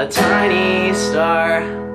a tiny star.